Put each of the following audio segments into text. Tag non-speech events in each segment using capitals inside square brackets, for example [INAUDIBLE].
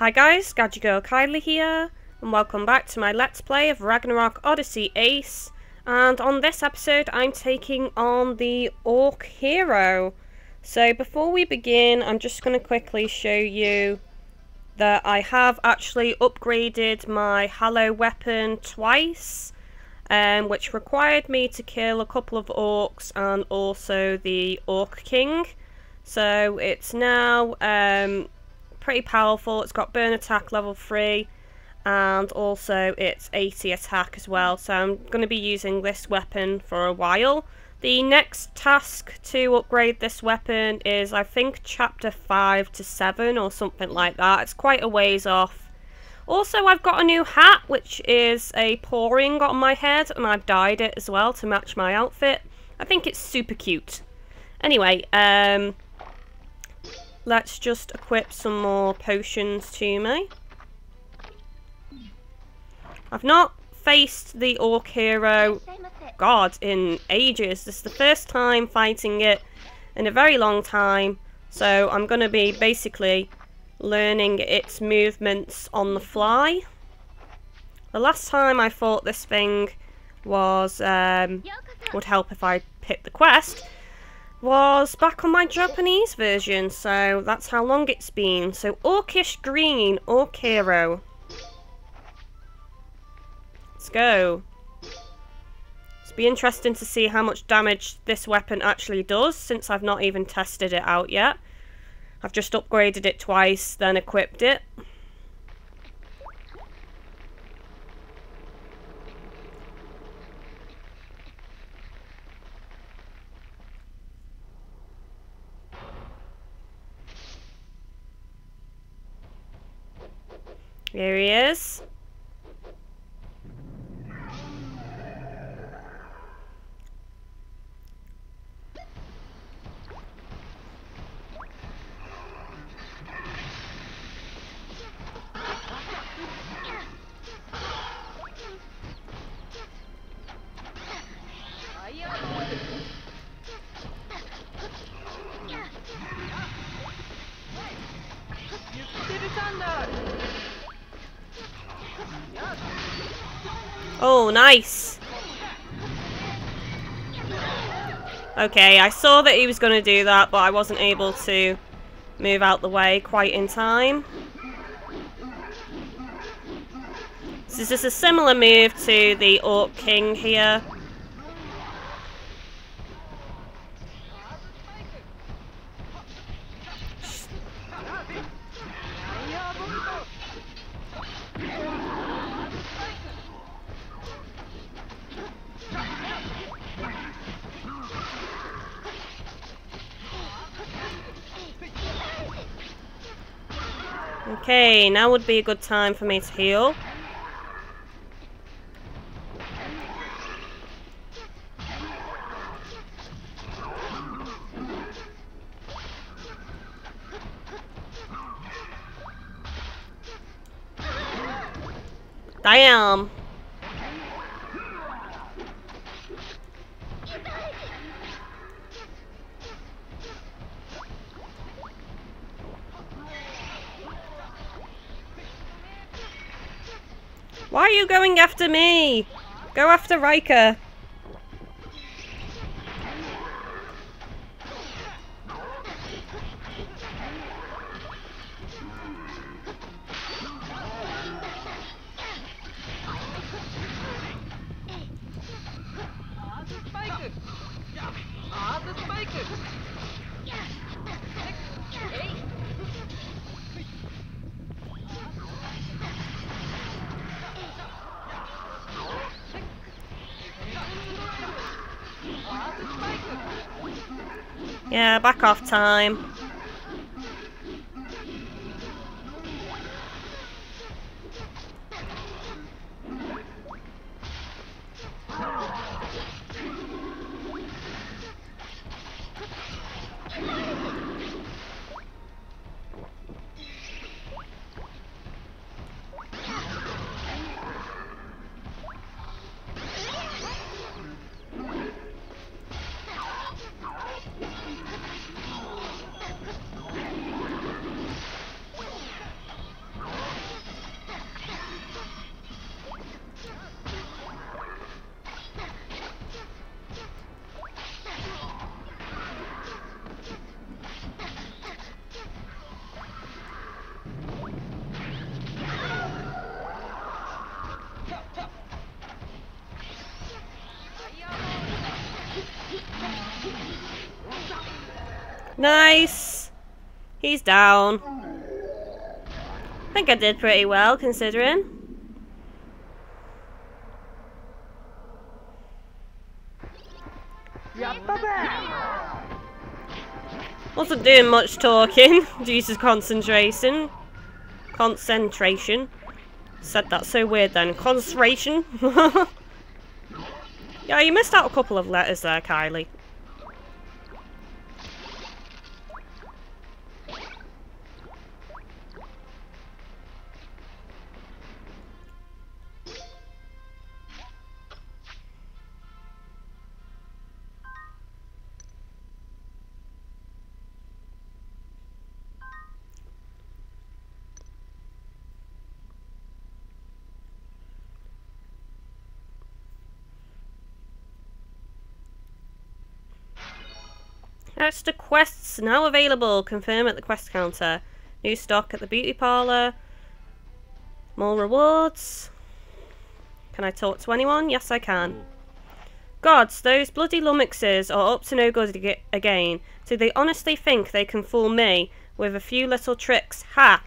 Hi guys, Gadget Kylie here, and welcome back to my Let's Play of Ragnarok Odyssey Ace. And on this episode, I'm taking on the Orc Hero. So before we begin, I'm just going to quickly show you that I have actually upgraded my Hallow weapon twice, um, which required me to kill a couple of orcs and also the Orc King. So it's now um, pretty powerful. It's got burn attack level 3 and also it's 80 attack as well. So I'm going to be using this weapon for a while. The next task to upgrade this weapon is I think chapter 5 to 7 or something like that. It's quite a ways off. Also I've got a new hat which is a Poring on my head and I've dyed it as well to match my outfit. I think it's super cute. Anyway, um, let's just equip some more potions to me. I've not faced the Orc Hero, God, in ages. This is the first time fighting it in a very long time. So I'm going to be basically learning its movements on the fly. The last time I fought this thing was, um, would help if I picked the quest, was back on my Japanese version, so that's how long it's been. So Orcish Green, Orc Hero. Let's go. It's be interesting to see how much damage this weapon actually does, since I've not even tested it out yet. I've just upgraded it twice, then equipped it. Here he is. Oh, nice. Okay, I saw that he was going to do that, but I wasn't able to move out the way quite in time. This is a similar move to the Orc King here. Okay, now would be a good time for me to heal. Damn. Why are you going after me? Go after Riker. Yeah, back off time. Nice. He's down. I think I did pretty well, considering. Wasn't doing much talking [LAUGHS] to concentration. Concentration. Said that so weird then. Concentration. [LAUGHS] yeah, you missed out a couple of letters there, Kylie. Extra quests now available. Confirm at the quest counter. New stock at the beauty parlour. More rewards. Can I talk to anyone? Yes, I can. Gods, those bloody lummoxes are up to no good again. Do they honestly think they can fool me with a few little tricks? Ha!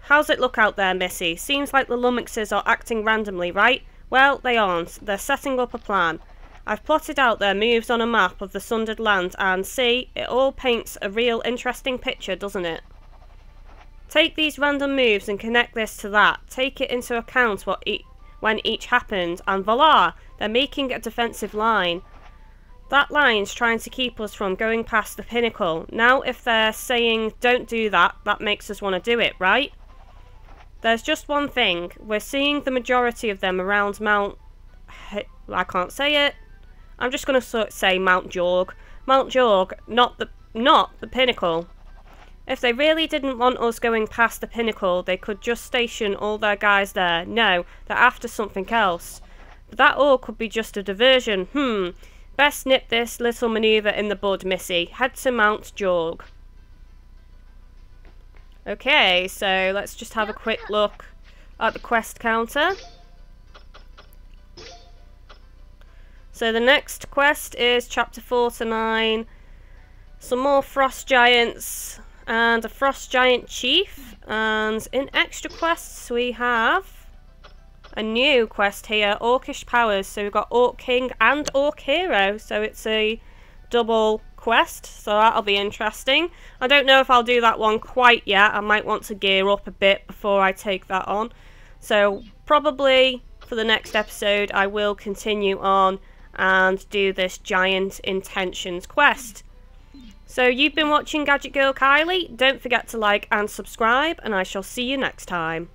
How's it look out there, Missy? Seems like the lummoxes are acting randomly, right? Well, they aren't. They're setting up a plan. I've plotted out their moves on a map of the Sundered Land and see, it all paints a real interesting picture, doesn't it? Take these random moves and connect this to that. Take it into account what e when each happened and voila, they're making a defensive line. That line's trying to keep us from going past the pinnacle. Now if they're saying don't do that, that makes us want to do it, right? There's just one thing. We're seeing the majority of them around Mount... I can't say it. I'm just going to say Mount Jorg. Mount Jorg, not the not the pinnacle. If they really didn't want us going past the pinnacle, they could just station all their guys there. No, they're after something else. But that all could be just a diversion. Hmm. Best nip this little manoeuvre in the bud, Missy. Head to Mount Jorg. Okay, so let's just have a quick look at the quest counter. So the next quest is chapter 4 to 9. Some more frost giants and a frost giant chief. And in extra quests we have a new quest here, Orcish Powers. So we've got Orc King and Orc Hero. So it's a double quest. So that'll be interesting. I don't know if I'll do that one quite yet. I might want to gear up a bit before I take that on. So probably for the next episode I will continue on and do this giant intentions quest. So you've been watching Gadget Girl Kylie. Don't forget to like and subscribe and I shall see you next time.